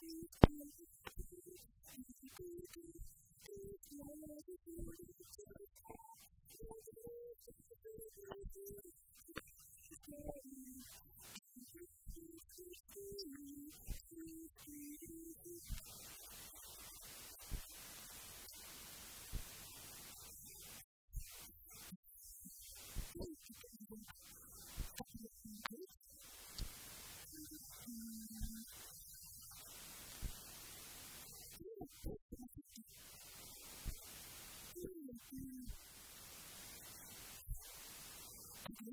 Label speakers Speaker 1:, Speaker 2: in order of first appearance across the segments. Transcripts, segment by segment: Speaker 1: et omnes qui 何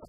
Speaker 1: ああ。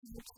Speaker 1: Thank you.